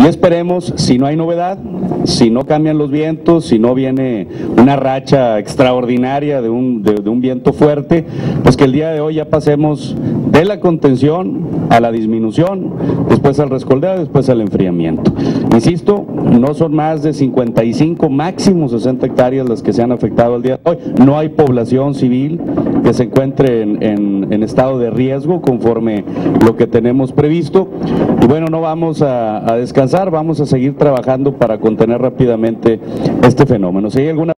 Y esperemos, si no hay novedad, si no cambian los vientos, si no viene una racha extraordinaria de un, de, un viento fuerte, pues que el día de hoy ya pasemos de la contención a la disminución, después al rescoldeo, después al enfriamiento. Insisto, no son más de 55, máximo 60 hectáreas las que se han afectado el día de hoy. No hay población civil que se encuentre en, estado de riesgo conforme lo que tenemos previsto. Bueno, no vamos a, a descansar, vamos a seguir trabajando para contener rápidamente este fenómeno. Si hay alguna